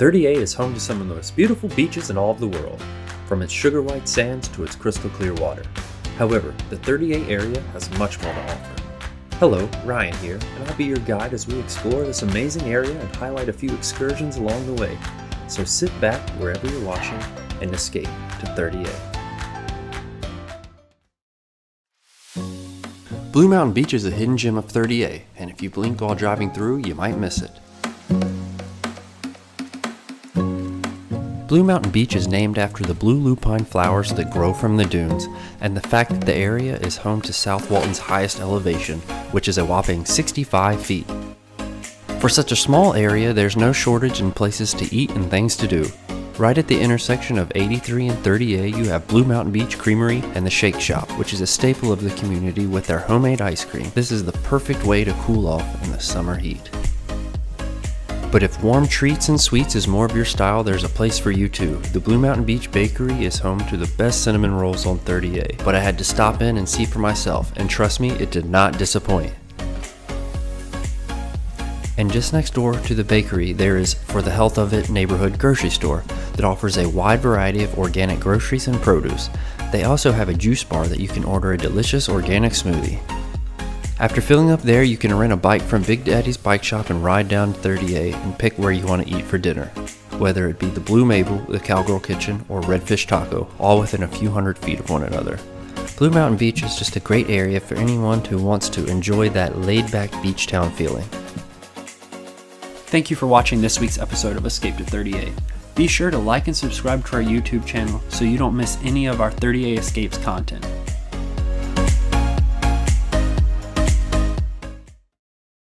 30A is home to some of the most beautiful beaches in all of the world, from its sugar white sands to its crystal clear water. However, the 30A area has much more to offer. Hello, Ryan here, and I'll be your guide as we explore this amazing area and highlight a few excursions along the way. So sit back wherever you're watching and escape to 30A. Blue Mountain Beach is a hidden gem of 30A, and if you blink while driving through, you might miss it. Blue Mountain Beach is named after the blue lupine flowers that grow from the dunes, and the fact that the area is home to South Walton's highest elevation, which is a whopping 65 feet. For such a small area, there's no shortage in places to eat and things to do. Right at the intersection of 83 and 30A, you have Blue Mountain Beach Creamery and the Shake Shop, which is a staple of the community with their homemade ice cream. This is the perfect way to cool off in the summer heat. But if warm treats and sweets is more of your style, there's a place for you too. The Blue Mountain Beach Bakery is home to the best cinnamon rolls on 30A, but I had to stop in and see for myself, and trust me, it did not disappoint. And just next door to the bakery, there is For the Health of It neighborhood grocery store that offers a wide variety of organic groceries and produce. They also have a juice bar that you can order a delicious organic smoothie. After filling up there, you can rent a bike from Big Daddy's Bike Shop and ride down 30A and pick where you want to eat for dinner. Whether it be the Blue Mabel, the Cowgirl Kitchen, or Redfish Taco, all within a few hundred feet of one another. Blue Mountain Beach is just a great area for anyone who wants to enjoy that laid back beach town feeling. Thank you for watching this week's episode of Escape to 30A. Be sure to like and subscribe to our YouTube channel so you don't miss any of our 30A Escapes content.